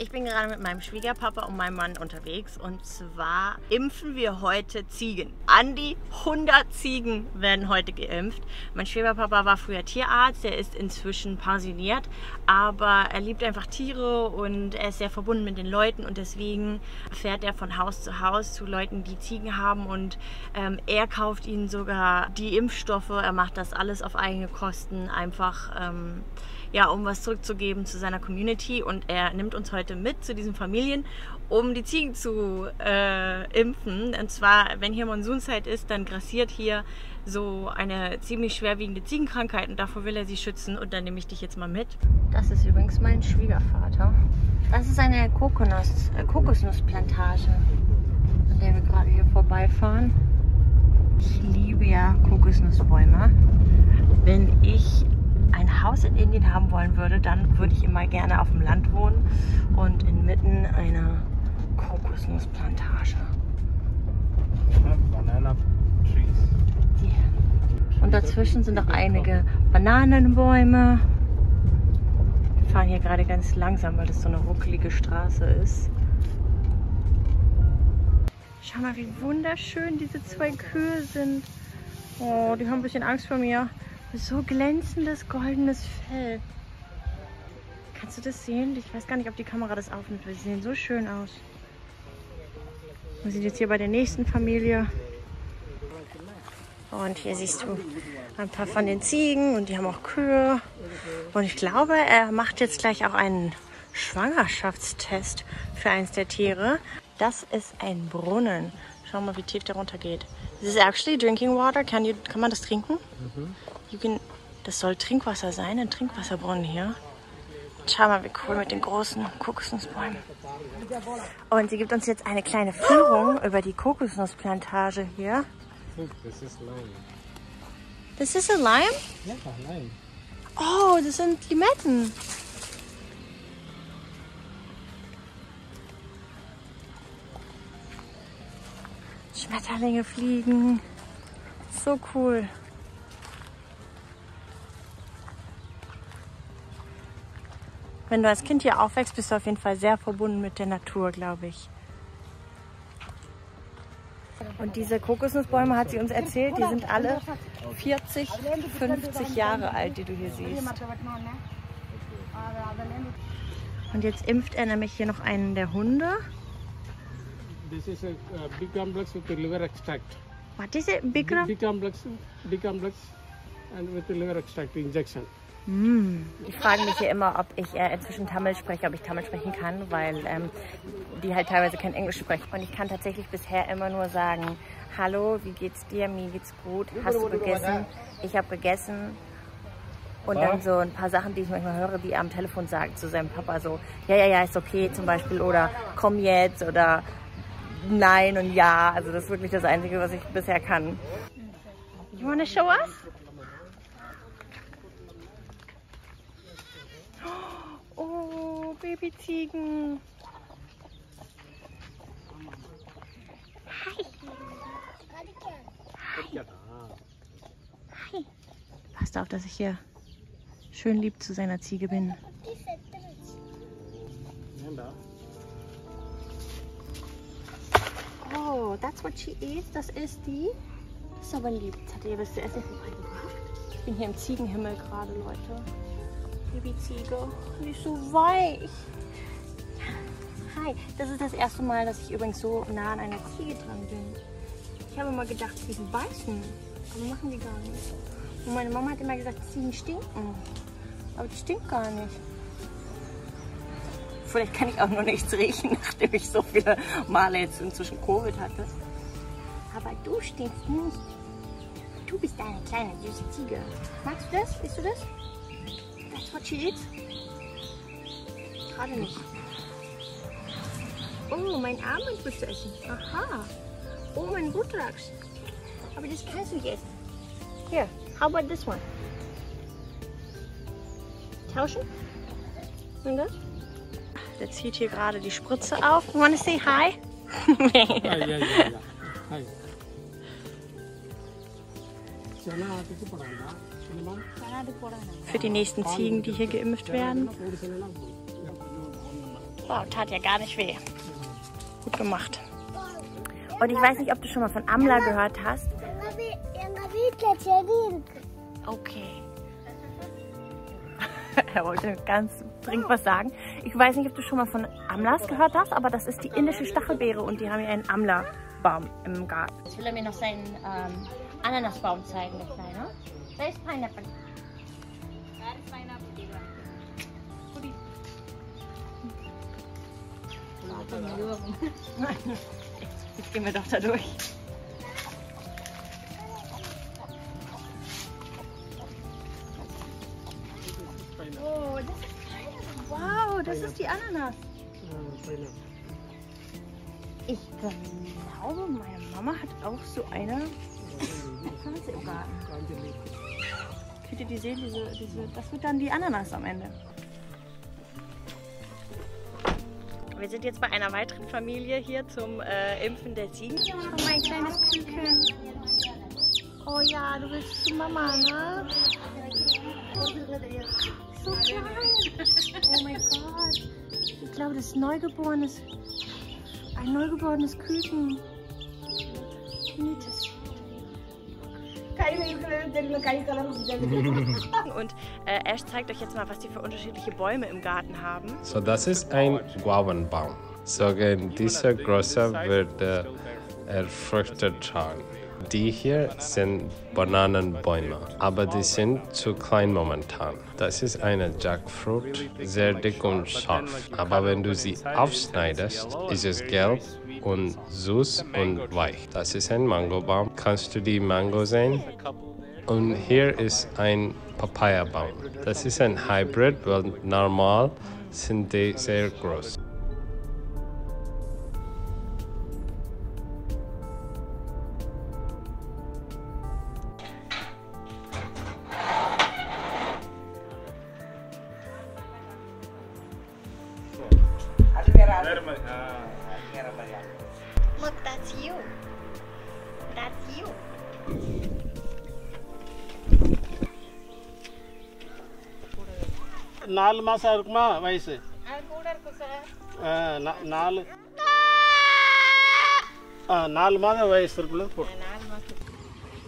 Ich bin gerade mit meinem Schwiegerpapa und meinem Mann unterwegs und zwar impfen wir heute Ziegen. An die 100 Ziegen werden heute geimpft. Mein Schwiegerpapa war früher Tierarzt, der ist inzwischen pensioniert, aber er liebt einfach Tiere und er ist sehr verbunden mit den Leuten und deswegen fährt er von Haus zu Haus zu Leuten, die Ziegen haben und ähm, er kauft ihnen sogar die Impfstoffe. Er macht das alles auf eigene Kosten, einfach ähm, ja, um was zurückzugeben zu seiner Community. Und er nimmt uns heute mit zu diesen Familien, um die Ziegen zu äh, impfen. Und zwar, wenn hier Monsunzeit ist, dann grassiert hier so eine ziemlich schwerwiegende Ziegenkrankheit und davor will er sie schützen und dann nehme ich dich jetzt mal mit. Das ist übrigens mein Schwiegervater. Das ist eine Kokosnuss, äh, Kokosnussplantage, an der wir gerade hier vorbeifahren. Ich liebe ja Kokosnussbäume. Wenn ich ein Haus in Indien haben wollen würde, dann würde ich immer gerne auf dem Land wohnen und inmitten einer Kokosnussplantage. Banana trees. Yeah. Und dazwischen sind noch einige Bananenbäume. Wir fahren hier gerade ganz langsam, weil das so eine ruckelige Straße ist. Schau mal, wie wunderschön diese zwei Kühe sind. Oh, die haben ein bisschen Angst vor mir. So glänzendes goldenes Fell. Kannst du das sehen? Ich weiß gar nicht, ob die Kamera das aufnimmt, weil sie sehen so schön aus. Wir sind jetzt hier bei der nächsten Familie. Und hier siehst du ein paar von den Ziegen und die haben auch Kühe. Und ich glaube, er macht jetzt gleich auch einen Schwangerschaftstest für eins der Tiere. Das ist ein Brunnen. Schau mal, wie tief der runter geht. This is actually drinking water. Can you, kann man das trinken? You can, das soll Trinkwasser sein, ein Trinkwasserbrunnen hier. Schau mal, wie cool mit den großen Kokosnussbäumen. Und sie gibt uns jetzt eine kleine Führung über die Kokosnussplantage hier. Look, this is lime. Das ist ein Lime? Yeah, lime. Oh, das sind Limetten. Schmetterlinge fliegen. So cool. Wenn du als Kind hier aufwächst, bist du auf jeden Fall sehr verbunden mit der Natur, glaube ich. Und diese Kokosnussbäume, hat sie uns erzählt, die sind alle 40, 50 Jahre alt, die du hier siehst. Und jetzt impft er nämlich hier noch einen der Hunde. This is a uh, big complex with the liver extract. Was ist it? Bikram? Big complex, big complex, and with the liver extract injection. Die fragen mich hier immer, ob ich äh, inzwischen Tamil spreche, ob ich Tamil sprechen kann, weil ähm, die halt teilweise kein Englisch sprechen. Und ich kann tatsächlich bisher immer nur sagen, hallo, wie geht's dir? Mir geht's gut. Hast du gegessen? Ich habe gegessen. Und dann so ein paar Sachen, die ich manchmal höre, die er am Telefon sagt zu seinem Papa, so, ja, ja, ja, ist okay zum Beispiel, oder komm jetzt, oder nein und ja. Also das ist wirklich das Einzige, was ich bisher kann. You wanna show us? Babyziegen. Passt auf, dass ich hier schön lieb zu seiner Ziege bin. Oh, that's what she is. Das ist die. Das ist aber lieb. Jetzt hat ihr was zu essen vorbeigebracht. Ich bin hier im Ziegenhimmel gerade, Leute. Babyziege. Die ist so weich. Hi, das ist das erste Mal, dass ich übrigens so nah an einer Ziege dran bin. Ich habe immer gedacht, Ziegen beißen. Aber machen die gar nicht. Und meine Mama hat immer gesagt, Ziegen stinken. Aber die stinkt gar nicht. Vielleicht kann ich auch nur nichts riechen, nachdem ich so viele Male jetzt inzwischen Covid hatte. Aber du stinkst nicht. Du bist eine kleine süße Ziege. Magst du das? Bist du das? What she eats? Gerade nicht. Oh, mein Armband willst du essen. Aha. Oh, mein Butrax. Aber das kannst du nicht essen. Here, how about this one? Tauschen? Und das? Der zieht hier gerade die Spritze auf. You wanna say hi? yeah, yeah, yeah, yeah. Hi. Für die nächsten Ziegen, die hier geimpft werden. Wow, tat ja gar nicht weh. Gut gemacht. Und ich weiß nicht, ob du schon mal von Amla gehört hast. Okay. er wollte ganz dringend was sagen. Ich weiß nicht, ob du schon mal von Amlas gehört hast, aber das ist die indische Stachelbeere und die haben hier einen Amla-Baum im Garten. Jetzt will er mir noch seinen ähm, Ananasbaum zeigen, der Kleine. Da ist Pineapple. Jetzt gehen wir doch da durch. Oh, das ist Wow, das ist die Ananas. Pineapple. Ich glaube, meine Mama hat auch so eine Pflanze im Garten. Könnt ihr die sehen? Diese, diese, das wird dann die Ananas am Ende. Wir sind jetzt bei einer weiteren Familie hier zum äh, Impfen der Ziegen. Oh, mein kleines Küken. Oh ja, du willst zu Mama, ne? So klein. Oh mein Gott. Ich glaube, das ist neugeborenes, ein neugeborenes Küken. Niedlich. Und äh, Ash zeigt euch jetzt mal, was die für unterschiedliche Bäume im Garten haben. So das ist ein Guavenbaum. Sogar dieser große wird äh, er Früchte tragen. Die hier sind Bananenbäume, aber die sind zu klein momentan. Das ist eine Jackfruit, sehr dick und scharf. Aber wenn du sie aufschneidest, ist es gelb und süß und weich. Das ist ein Mangobaum. Kannst du die Mango sehen? Und hier ist ein Papayabaum. Das ist ein Hybrid, weil normal sind die sehr groß. Look, that's you. That's you. நாலு மாசம் இருக்குமா வயசு ஆ, நா- நாலு ஆ, நாலு மாதம் வயசு இருக்குல்ல போட்டு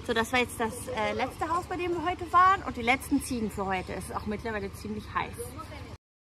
So, das war jetzt das äh, letzte Haus, bei dem wir heute waren und die letzten Ziegen für heute. Es ist auch mittlerweile ziemlich heiß.